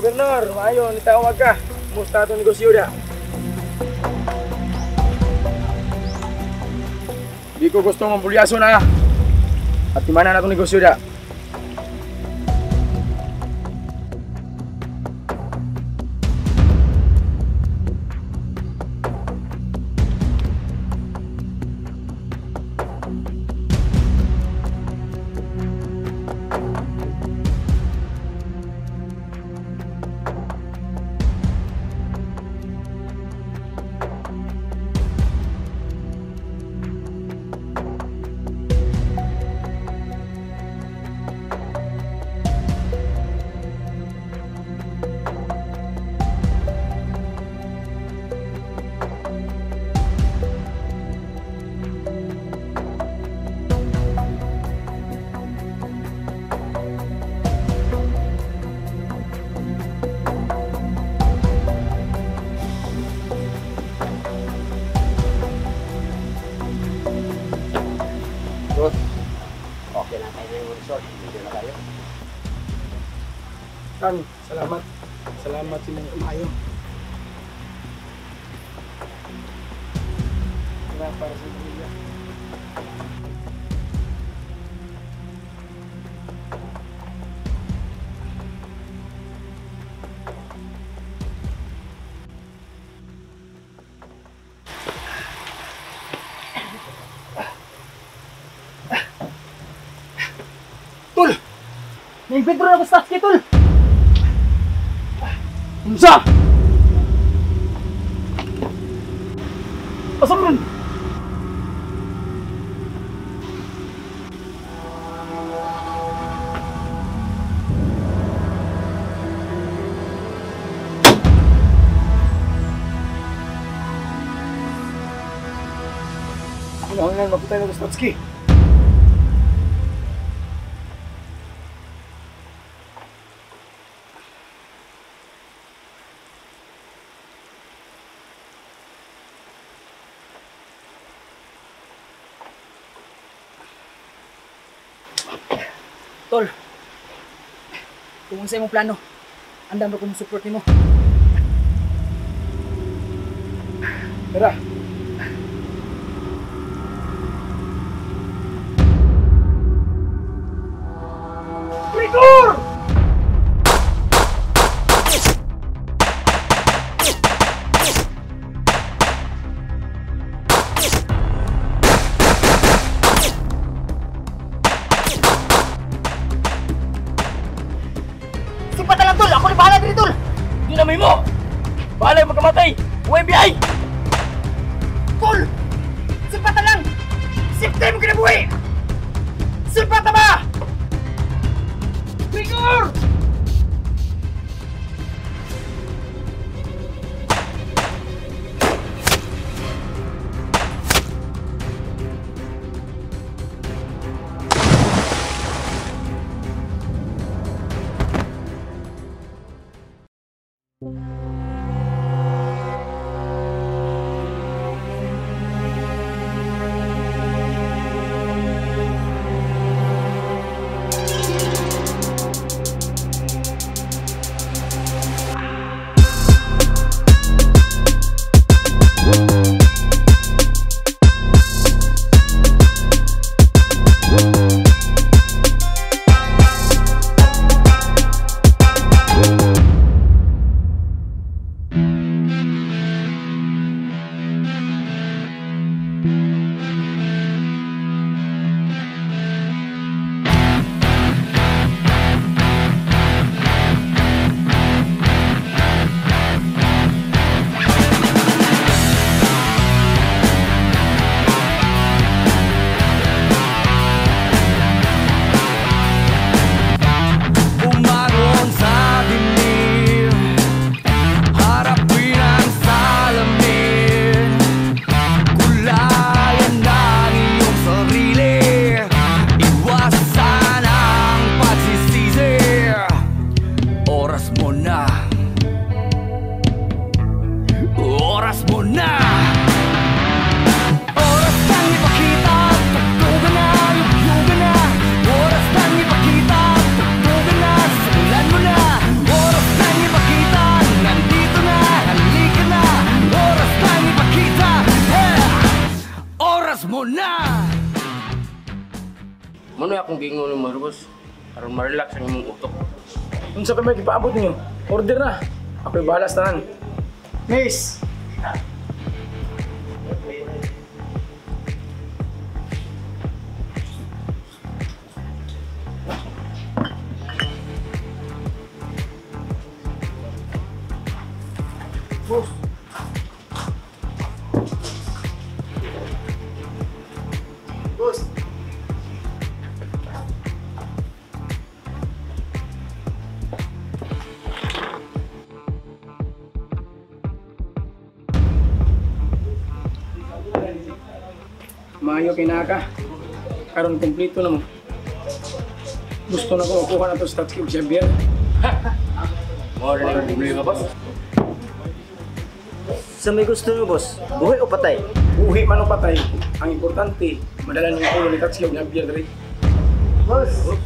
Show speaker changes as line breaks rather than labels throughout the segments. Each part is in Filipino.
Gobernador, maayo, nitawag ka. Kumusta itong negosyo da? Di ko gusto mong bulyaso na. At di mana na itong negosyo da? Kan, salamat. Salamat sa mga umayo. Salamat para sa pamilya. Tul! May Pedro na basta Tul! Unsa? Asa man? Ano hanggang maputay na Gustavski?
Tol, kung sa imong plano, andam ra kong support nimo.
Tara. Timo!
Balai magkamatay! UMBI! Paul! Sipata lang! Sipta yung kinabuhi!
Sipata ba? Victor! you oras mo na Oras kang ipakita
Tagtugan na, luglugan na Oras kang ipakita Tagtugan na, simulan mo Nandito na, halika na Oras
kang ipakita yeah!
Oras mo na Mano akong gingon ng marubos Parang marilax ang imong utok
Unsa ka may ipaabot niyo? Order na! Ako'y bahala sa tanan.
Mace! Boss!
Maayo kay naka. Karon kumpleto na mo. Gusto na ko makuha na to sa Tatskip Xavier.
Mo rin ang problema boss.
Sa may gusto nyo, boss? Buhay o patay?
Buhi man o patay. Ang importante, madala ng ulo ni Tatskip Xavier dali.
Boss!
Ako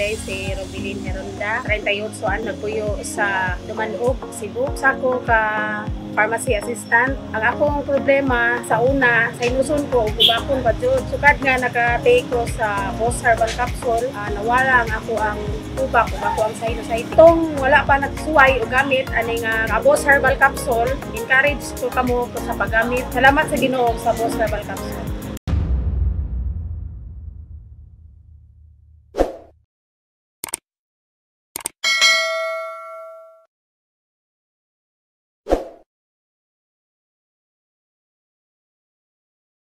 dahil si Robilin Heronda, 38 an nagpuyo sa Dumanog, Cebu. Sa ako ka pharmacy assistant. Ang akong problema sa una, sa inusun ko, ubakon ba jud. Sukad nga naka-take ko sa Boss Herbal Capsule, ah, nawala ang ako ang ubak, ug ako ang sinusitis. Tong wala pa nagsuway o gamit, ani nga nga Boss Herbal Capsule, encourage ko kamo ko sa paggamit. Salamat sa Ginoo sa Boss Herbal Capsule.